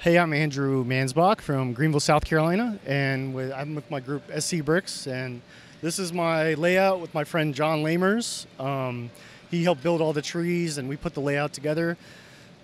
Hey, I'm Andrew Mansbach from Greenville, South Carolina, and with, I'm with my group SC Bricks, and this is my layout with my friend John Lamers. Um, he helped build all the trees, and we put the layout together.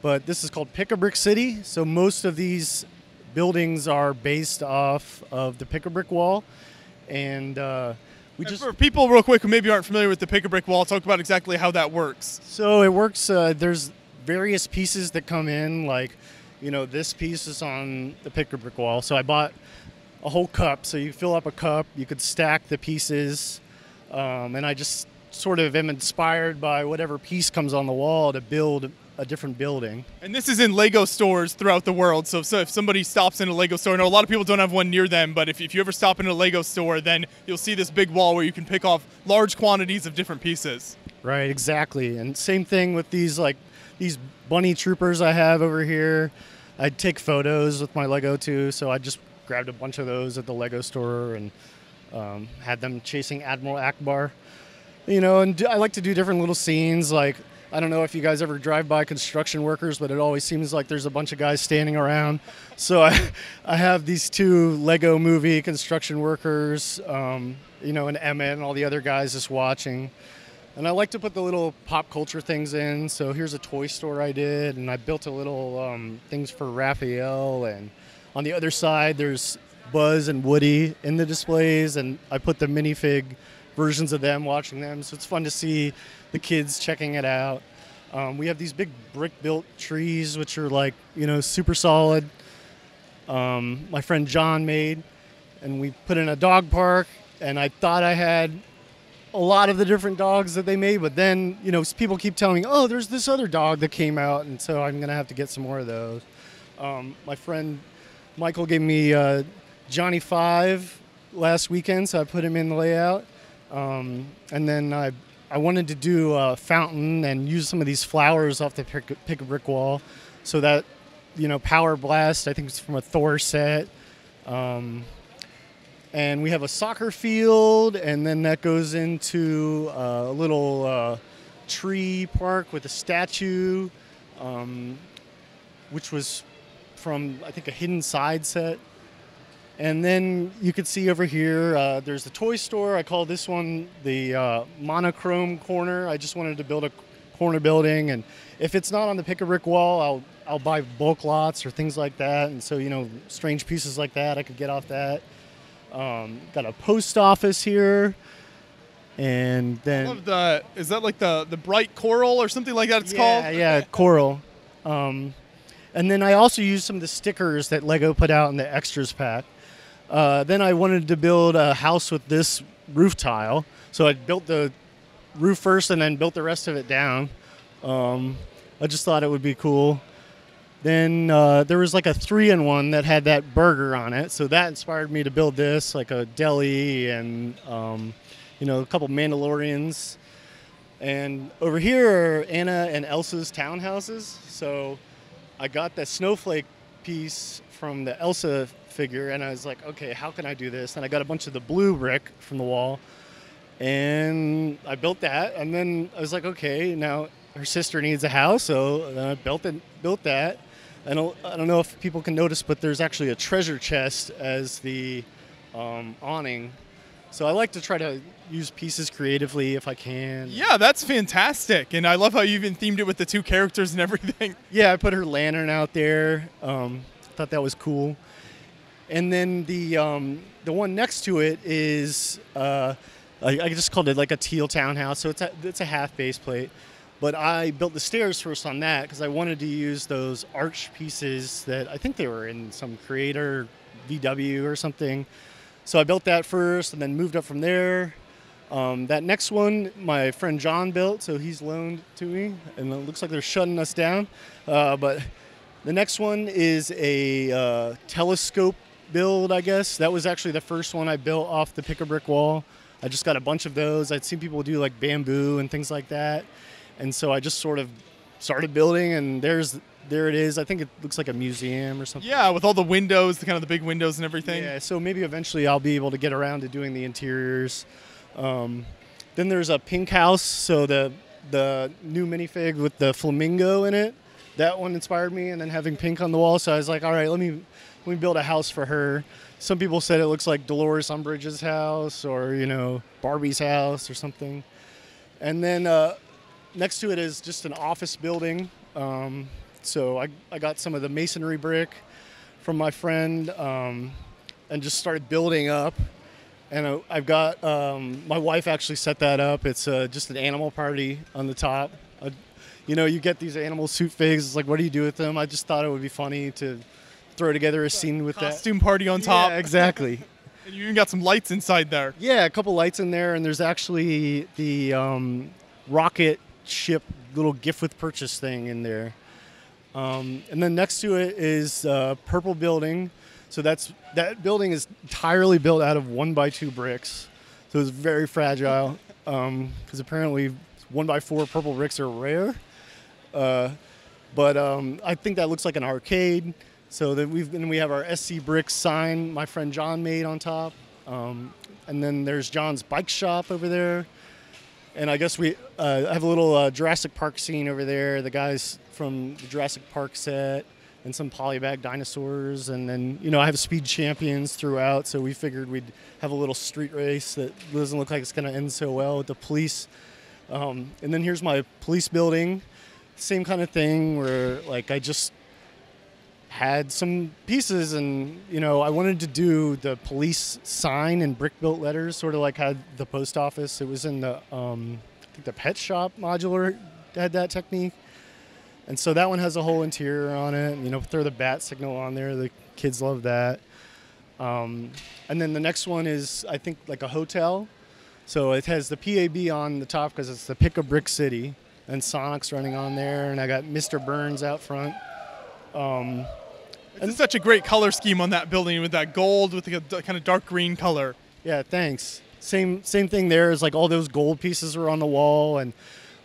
But this is called Pick a Brick City, so most of these buildings are based off of the Pick a Brick Wall, and uh, we And just for people, real quick, who maybe aren't familiar with the pick a brick wall, talk about exactly how that works. So it works. Uh, there's various pieces that come in. Like, you know, this piece is on the pick a brick wall. So I bought a whole cup. So you fill up a cup. You could stack the pieces, um, and I just sort of am inspired by whatever piece comes on the wall to build a different building. And this is in Lego stores throughout the world. So, so if somebody stops in a Lego store, I know a lot of people don't have one near them, but if, if you ever stop in a Lego store, then you'll see this big wall where you can pick off large quantities of different pieces. Right, exactly. And same thing with these like these bunny troopers I have over here. I take photos with my Lego too, so I just grabbed a bunch of those at the Lego store and um, had them chasing Admiral Ackbar. You know, and I like to do different little scenes. Like I don't know if you guys ever drive by construction workers, but it always seems like there's a bunch of guys standing around. So I, I have these two Lego Movie construction workers. Um, you know, and Emmett and all the other guys just watching. And I like to put the little pop culture things in. So here's a toy store I did, and I built a little um, things for Raphael. And on the other side, there's Buzz and Woody in the displays, and I put the minifig versions of them watching them. So it's fun to see the kids checking it out. Um, we have these big brick built trees, which are like, you know, super solid. Um, my friend John made, and we put in a dog park. And I thought I had a lot of the different dogs that they made, but then you know people keep telling me, "Oh, there's this other dog that came out," and so I'm gonna have to get some more of those. Um, my friend Michael gave me uh, Johnny Five last weekend, so I put him in the layout, um, and then I I wanted to do a fountain and use some of these flowers off the pick, pick a brick wall, so that you know Power Blast I think it's from a Thor set. Um, and we have a soccer field, and then that goes into a little uh, tree park with a statue, um, which was from I think a Hidden Side set. And then you can see over here, uh, there's the toy store. I call this one the uh, monochrome corner. I just wanted to build a corner building, and if it's not on the pick a brick wall, I'll I'll buy bulk lots or things like that. And so you know, strange pieces like that, I could get off that. Um, got a post office here, and I then love the, is that like the, the bright coral or something like that it's yeah, called? yeah, coral. Um, and then I also used some of the stickers that Lego put out in the extras pack. Uh, then I wanted to build a house with this roof tile, so I built the roof first and then built the rest of it down. Um, I just thought it would be cool. Then uh, there was like a three in one that had that burger on it, so that inspired me to build this, like a deli and um, you know a couple Mandalorians. And over here are Anna and Elsa's townhouses. So I got the snowflake piece from the Elsa figure, and I was like, okay, how can I do this? And I got a bunch of the blue brick from the wall, and I built that. And then I was like, okay, now her sister needs a house, so I built it, built that. Don't, I don't know if people can notice, but there's actually a treasure chest as the um, awning. So I like to try to use pieces creatively if I can. Yeah, that's fantastic. And I love how you even themed it with the two characters and everything. Yeah, I put her lantern out there. Um, thought that was cool. And then the um, the one next to it is uh, I, I just called it like a teal townhouse. So it's a, it's a half base plate. But I built the stairs first on that because I wanted to use those arch pieces that I think they were in some creator VW or something. So I built that first and then moved up from there. Um, that next one, my friend John built, so he's loaned to me, and it looks like they're shutting us down. Uh, but the next one is a uh, telescope build, I guess. That was actually the first one I built off the pick a brick wall. I just got a bunch of those. I'd seen people do like bamboo and things like that, and so I just sort of started building. And there's there it is. I think it looks like a museum or something. Yeah, with all the windows, the kind of the big windows and everything. Yeah, so maybe eventually I'll be able to get around to doing the interiors. Um, then there's a pink house, so the the new minifig with the flamingo in it. that one inspired me, and then having pink on the wall. So I was like, all right, let me let me build a house for her. Some people said it looks like Dolores Umbridge's house, or you know Barbie's house, or something. And then uh, next to it is just an office building. Um, so I, I got some of the masonry brick from my friend um, and just started building up. And I- I've got um, my wife actually set that up. It's uh, just an animal party on the top. Uh, you know, you get these animal suit figs. It's like, what do you do with them? I just thought it would be funny to throw together a scene with that. Costume party on top. Yeah, exactly. And you even got some lights inside there. Yeah, a couple lights in there, and there's actually the um, rocket ship little gift with purchase thing in there. Um, and then next to it is uh, purple building. So that's that building is entirely built out of one by two bricks. So it's very fragile because apparently one by four purple bricks are rare. Uh, but um, I think that looks like an arcade. So that we've and we have our SC Bricks sign my friend John made on top, um, and then there's John's bike shop over there, and I guess we uh, have a little uh, Jurassic Park scene over there. The guys from the Jurassic Park set and some polybag dinosaurs, and then you know I have speed champions throughout. So we figured we'd have a little street race that doesn't look like it's going to end so well with the police. Um, and then here's my police building, same kind of thing where like I just had some pieces and you know i wanted to do the police sign in brick built letters sort of like had the post office. It was in the um, i think the pet shop modular had that technique. And so that one has a whole interior on it you know throw the bat signal on there. The kids love that. Um, and then the next one is i think like a hotel. So it has the pab on the top because it's the pick a brick city and sonic's running on there. And i got mr burns out front. Um, It's such a great color scheme on that building with that gold with the kind of dark green color. Yeah, thanks. Same same thing there is like all those gold pieces were on the wall and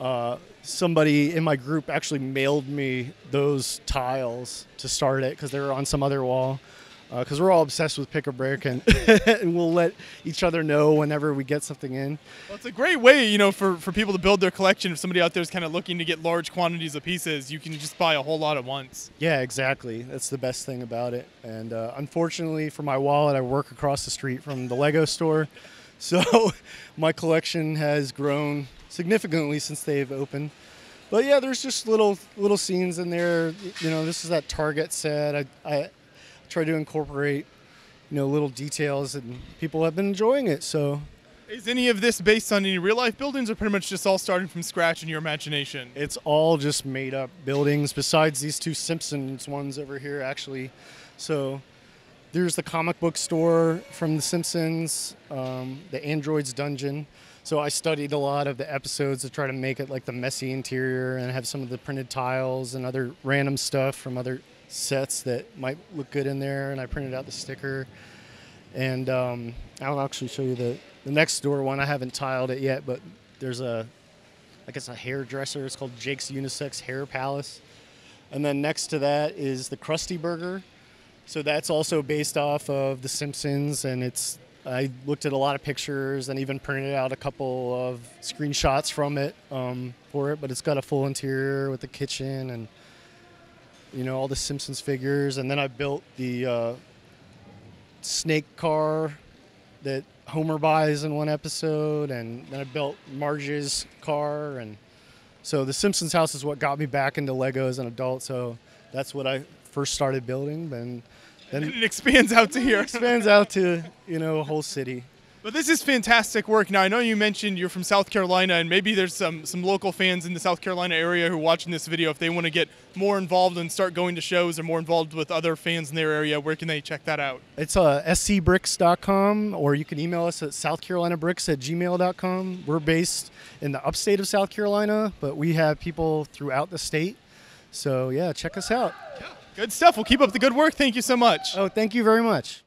uh, somebody in my group actually mailed me those tiles to start it because they were on some other wall. Because we're all obsessed with pick a brick and, and we'll let each other know whenever we get something in. Well, it's a great way, you know, for, for people to build their collection. If somebody out there is kind of looking to get large quantities of pieces, you can just buy a whole lot at once. Yeah, exactly. That's the best thing about it. And uh, unfortunately for my wallet, I work across the street from the Lego store. So my collection has grown significantly since they've opened. But yeah, there's just little little scenes in there. You know, this is that Target set. I, I try to incorporate, you know, little details, and people have been enjoying it. So Is any of this based on any real life buildings or pretty much just all starting from scratch in your imagination? It's all just made up buildings besides these two Simpsons ones over here, actually. So there's the comic book store from The Simpsons, um, the Android's Dungeon. So I studied a lot of the episodes to try to make it like the messy interior and have some of the printed tiles and other random stuff from other sets that might look good in there. And I printed out the sticker. And um, I'll actually show you the, the next door one. I haven't tiled it yet, but there's a I guess a hairdresser. It's called Jake's Unisex Hair Palace. And then next to that is the Krusty Burger. So that's also based off of The Simpsons, and it's I looked at a lot of pictures and even printed out a couple of screenshots from it um, for it. But it's got a full interior with the kitchen and you know all the Simpsons figures. And then I built the uh, snake car that Homer buys in one episode, and then I built Marge's car, and so the Simpsons house is what got me back into Lego as an adult. So that's what I first started building, and then It expands out to here. expands out to you know a whole city. But this is fantastic work. Now I know you mentioned you're from South Carolina, and maybe there's some some local fans in the South Carolina area who are watching this video. If they want to get more involved and start going to shows or more involved with other fans in their area, where can they check that out? It's uh, scbricks.com, or you can email us at southcarolinabricks at gmail.com. We're based in the upstate of South Carolina, but we have people throughout the state. So yeah, check us out. Yeah. Good stuff. We'll keep up the good work. Thank you so much. Oh, thank you very much.